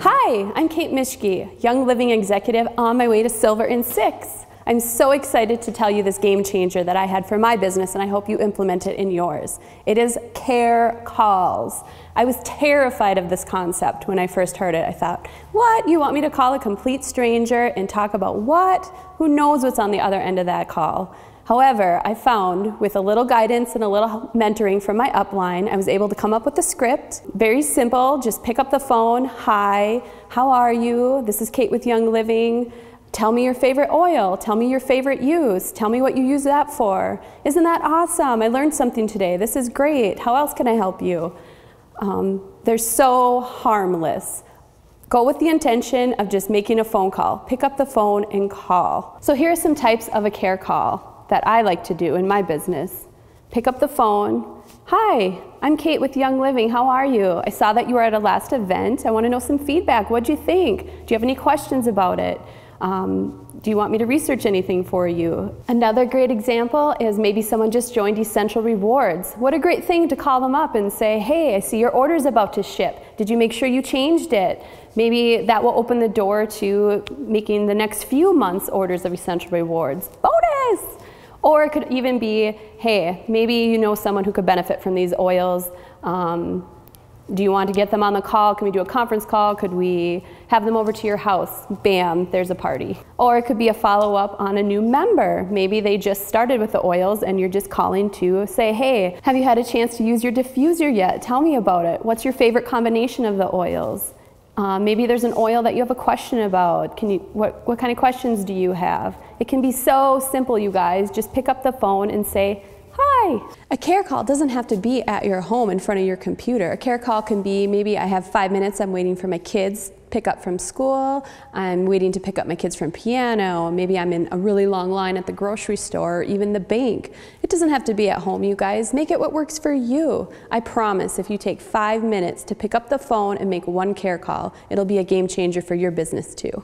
Hi, I'm Kate Mischke, Young Living Executive on my way to Silver in Six. I'm so excited to tell you this game changer that I had for my business and I hope you implement it in yours. It is care calls. I was terrified of this concept when I first heard it. I thought, what? You want me to call a complete stranger and talk about what? Who knows what's on the other end of that call? However, I found with a little guidance and a little mentoring from my upline, I was able to come up with a script. Very simple, just pick up the phone. Hi, how are you? This is Kate with Young Living. Tell me your favorite oil. Tell me your favorite use. Tell me what you use that for. Isn't that awesome? I learned something today. This is great. How else can I help you? Um, they're so harmless. Go with the intention of just making a phone call. Pick up the phone and call. So here are some types of a care call that I like to do in my business. Pick up the phone. Hi, I'm Kate with Young Living. How are you? I saw that you were at a last event. I want to know some feedback. What'd you think? Do you have any questions about it? Um, do you want me to research anything for you? Another great example is maybe someone just joined Essential Rewards. What a great thing to call them up and say, hey, I see your order's about to ship. Did you make sure you changed it? Maybe that will open the door to making the next few months orders of Essential Rewards. Or it could even be, hey, maybe you know someone who could benefit from these oils. Um, do you want to get them on the call? Can we do a conference call? Could we have them over to your house? Bam, there's a party. Or it could be a follow up on a new member. Maybe they just started with the oils and you're just calling to say, hey, have you had a chance to use your diffuser yet? Tell me about it. What's your favorite combination of the oils? Uh, maybe there's an oil that you have a question about. Can you, what, what kind of questions do you have? It can be so simple, you guys. Just pick up the phone and say, Hi. A care call doesn't have to be at your home in front of your computer. A care call can be maybe I have five minutes, I'm waiting for my kids pick up from school, I'm waiting to pick up my kids from piano, maybe I'm in a really long line at the grocery store or even the bank. It doesn't have to be at home, you guys. Make it what works for you. I promise if you take five minutes to pick up the phone and make one care call, it'll be a game changer for your business too.